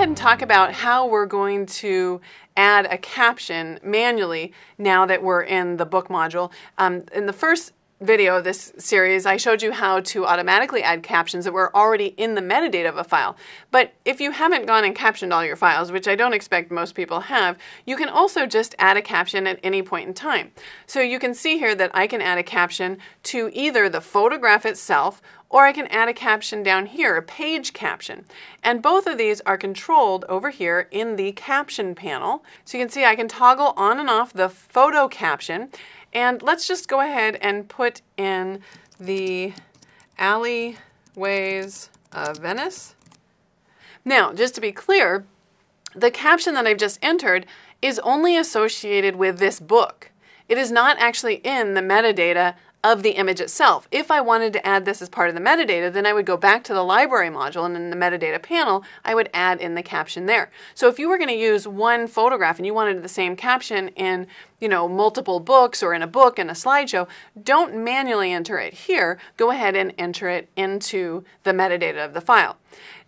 ahead and talk about how we're going to add a caption manually now that we're in the book module. Um, in the first video of this series, I showed you how to automatically add captions that were already in the metadata of a file. But if you haven't gone and captioned all your files, which I don't expect most people have, you can also just add a caption at any point in time. So you can see here that I can add a caption to either the photograph itself or I can add a caption down here, a page caption. And both of these are controlled over here in the caption panel. So you can see I can toggle on and off the photo caption and let's just go ahead and put in the alleyways of Venice. Now, just to be clear, the caption that I've just entered is only associated with this book. It is not actually in the metadata of the image itself. If I wanted to add this as part of the metadata, then I would go back to the library module and in the metadata panel, I would add in the caption there. So if you were going to use one photograph and you wanted the same caption in, you know, multiple books or in a book in a slideshow, don't manually enter it here. Go ahead and enter it into the metadata of the file.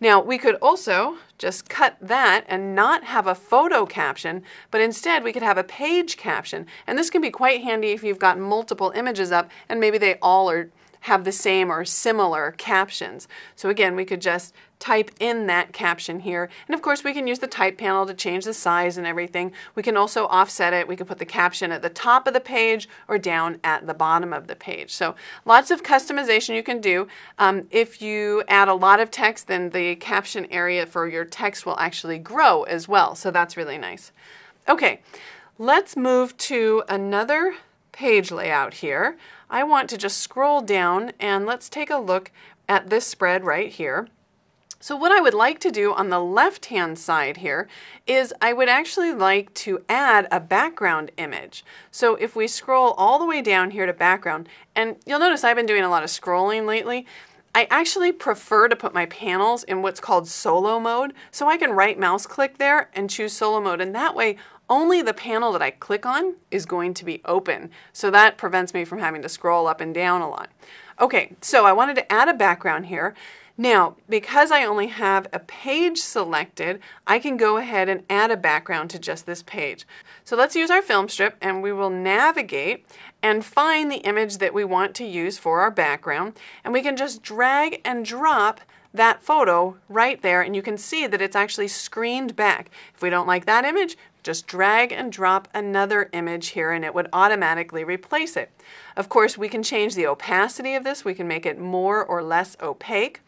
Now, we could also just cut that and not have a photo caption, but instead we could have a page caption. And this can be quite handy if you've got multiple images up and maybe they all are have the same or similar captions. So again, we could just type in that caption here. And of course, we can use the type panel to change the size and everything. We can also offset it. We can put the caption at the top of the page or down at the bottom of the page. So lots of customization you can do. Um, if you add a lot of text, then the caption area for your text will actually grow as well. So that's really nice. Okay, let's move to another page layout here. I want to just scroll down and let's take a look at this spread right here. So what I would like to do on the left hand side here is I would actually like to add a background image. So if we scroll all the way down here to background, and you'll notice I've been doing a lot of scrolling lately, I actually prefer to put my panels in what's called solo mode. So I can right mouse click there and choose solo mode and that way only the panel that I click on is going to be open. So that prevents me from having to scroll up and down a lot. Okay, so I wanted to add a background here. Now, because I only have a page selected, I can go ahead and add a background to just this page. So let's use our film strip and we will navigate and find the image that we want to use for our background. And we can just drag and drop that photo right there and you can see that it's actually screened back. If we don't like that image, just drag and drop another image here and it would automatically replace it. Of course, we can change the opacity of this. We can make it more or less opaque.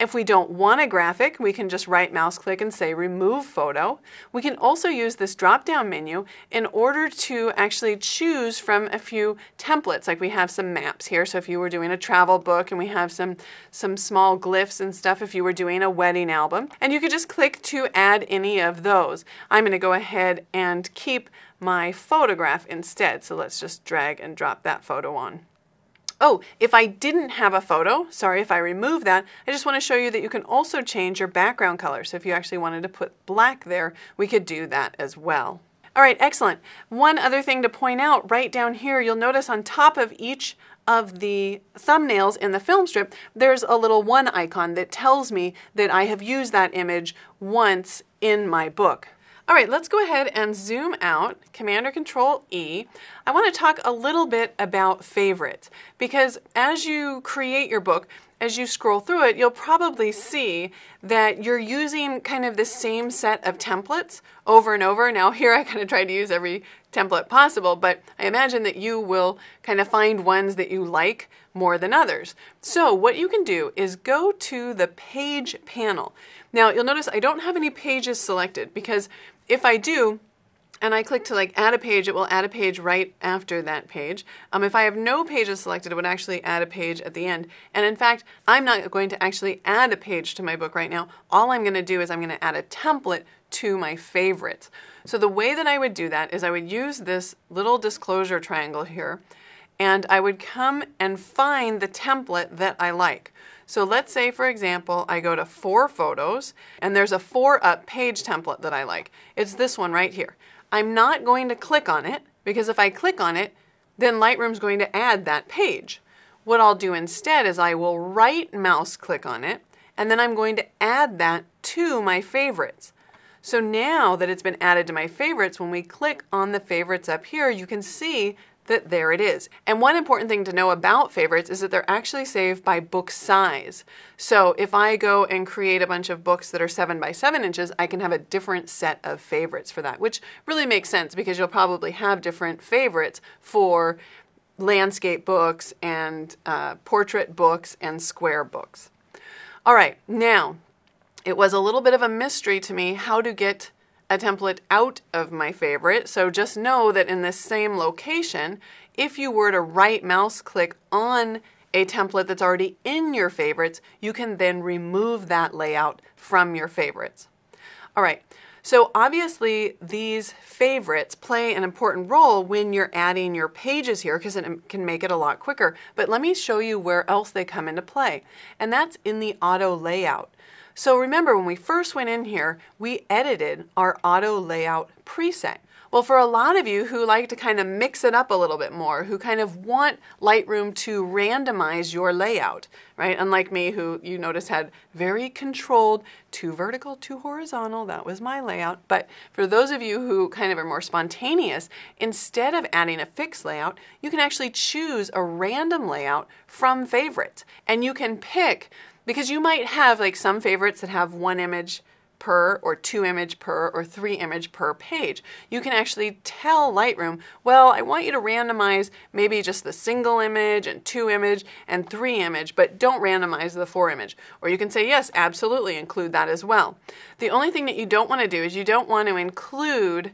If we don't want a graphic, we can just right mouse click and say remove photo. We can also use this drop down menu in order to actually choose from a few templates. Like we have some maps here. So if you were doing a travel book and we have some, some small glyphs and stuff if you were doing a wedding album. And you could just click to add any of those. I'm going to go ahead and keep my photograph instead. So let's just drag and drop that photo on. Oh, if I didn't have a photo, sorry if I remove that, I just want to show you that you can also change your background color. So if you actually wanted to put black there, we could do that as well. All right, excellent. One other thing to point out right down here, you'll notice on top of each of the thumbnails in the film strip, there's a little one icon that tells me that I have used that image once in my book. All right, let's go ahead and zoom out, Command or Control E. I want to talk a little bit about favorites because as you create your book, as you scroll through it, you'll probably see that you're using kind of the same set of templates over and over. Now, here I kind of tried to use every template possible, but I imagine that you will kind of find ones that you like more than others. So, what you can do is go to the page panel. Now, you'll notice I don't have any pages selected because if I do, and I click to like add a page, it will add a page right after that page. Um, if I have no pages selected, it would actually add a page at the end. And in fact, I'm not going to actually add a page to my book right now. All I'm going to do is I'm going to add a template to my favorites. So the way that I would do that is I would use this little disclosure triangle here, and I would come and find the template that I like. So let's say, for example, I go to four photos and there's a four up page template that I like. It's this one right here. I'm not going to click on it because if I click on it, then Lightroom's going to add that page. What I'll do instead is I will right mouse click on it and then I'm going to add that to my favorites. So now that it's been added to my favorites, when we click on the favorites up here, you can see that there it is. And one important thing to know about favorites is that they're actually saved by book size. So if I go and create a bunch of books that are seven by seven inches, I can have a different set of favorites for that, which really makes sense because you'll probably have different favorites for landscape books and uh, portrait books and square books. All right, now it was a little bit of a mystery to me how to get a template out of my favorite. So just know that in this same location, if you were to right mouse click on a template that's already in your favorites, you can then remove that layout from your favorites. All right, so obviously these favorites play an important role when you're adding your pages here because it can make it a lot quicker. But let me show you where else they come into play, and that's in the auto layout. So remember when we first went in here, we edited our auto layout preset. Well, for a lot of you who like to kind of mix it up a little bit more, who kind of want Lightroom to randomize your layout, right? Unlike me, who you notice had very controlled, two vertical, two horizontal, that was my layout. But for those of you who kind of are more spontaneous, instead of adding a fixed layout, you can actually choose a random layout from favorites. And you can pick because you might have like some favorites that have one image per or two image per or three image per page. You can actually tell Lightroom, well, I want you to randomize maybe just the single image and two image and three image, but don't randomize the four image. Or you can say, yes, absolutely include that as well. The only thing that you don't want to do is you don't want to include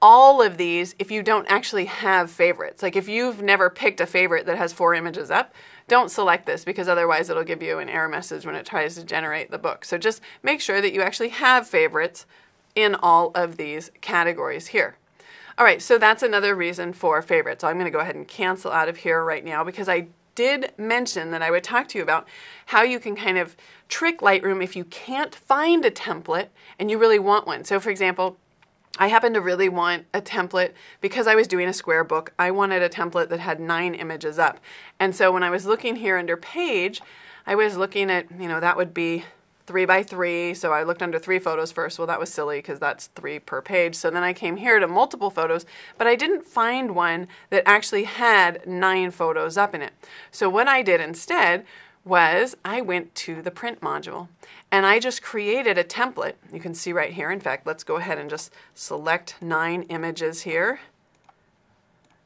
all of these if you don't actually have favorites. Like if you've never picked a favorite that has four images up, don't select this because otherwise it'll give you an error message when it tries to generate the book. So just make sure that you actually have favorites in all of these categories here. All right, so that's another reason for favorites. I'm going to go ahead and cancel out of here right now because I did mention that I would talk to you about how you can kind of trick Lightroom if you can't find a template and you really want one. So for example, I happen to really want a template because I was doing a square book. I wanted a template that had nine images up. And so when I was looking here under page, I was looking at, you know, that would be three by three. So I looked under three photos first. Well, that was silly because that's three per page. So then I came here to multiple photos, but I didn't find one that actually had nine photos up in it. So what I did instead was I went to the print module and I just created a template. You can see right here. In fact, let's go ahead and just select nine images here.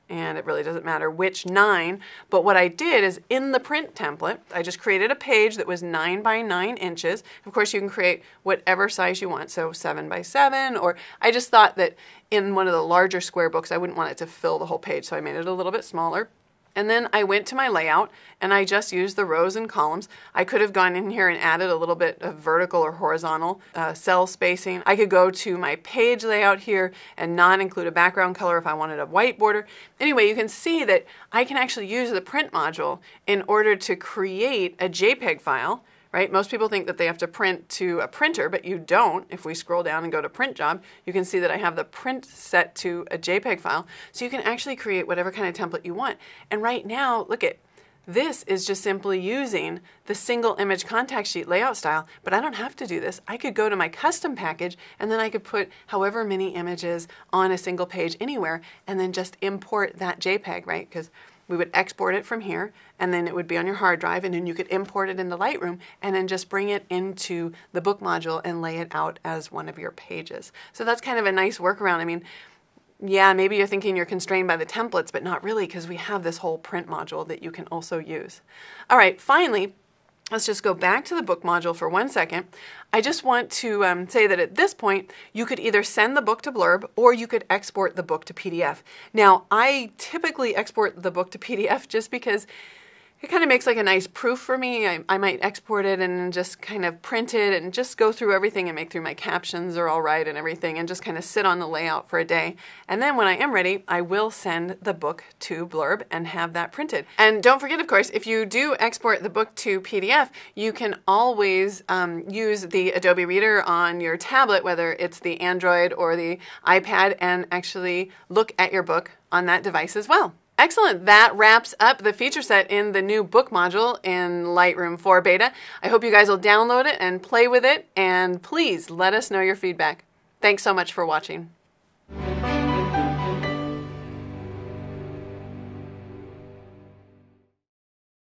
And it really doesn't matter which nine, but what I did is in the print template, I just created a page that was nine by nine inches. Of course, you can create whatever size you want, so seven by seven, or I just thought that in one of the larger square books, I wouldn't want it to fill the whole page, so I made it a little bit smaller. And then I went to my layout and I just used the rows and columns. I could have gone in here and added a little bit of vertical or horizontal uh, cell spacing. I could go to my page layout here and not include a background color if I wanted a white border. Anyway, you can see that I can actually use the print module in order to create a JPEG file right? Most people think that they have to print to a printer, but you don't. If we scroll down and go to print job, you can see that I have the print set to a JPEG file. So you can actually create whatever kind of template you want. And right now, look at this is just simply using the single image contact sheet layout style, but I don't have to do this. I could go to my custom package and then I could put however many images on a single page anywhere and then just import that JPEG, right? Because we would export it from here and then it would be on your hard drive and then you could import it into Lightroom and then just bring it into the book module and lay it out as one of your pages. So that's kind of a nice workaround. I mean, yeah, maybe you're thinking you're constrained by the templates, but not really because we have this whole print module that you can also use. All right, finally, Let's just go back to the book module for one second. I just want to um, say that at this point, you could either send the book to Blurb or you could export the book to PDF. Now, I typically export the book to PDF just because it kind of makes like a nice proof for me. I, I might export it and just kind of print it and just go through everything and make sure my captions are all right and everything and just kind of sit on the layout for a day. And then when I am ready, I will send the book to Blurb and have that printed. And don't forget, of course, if you do export the book to PDF, you can always um, use the Adobe Reader on your tablet, whether it's the Android or the iPad, and actually look at your book on that device as well. Excellent. That wraps up the feature set in the new book module in Lightroom 4 Beta. I hope you guys will download it and play with it, and please let us know your feedback. Thanks so much for watching.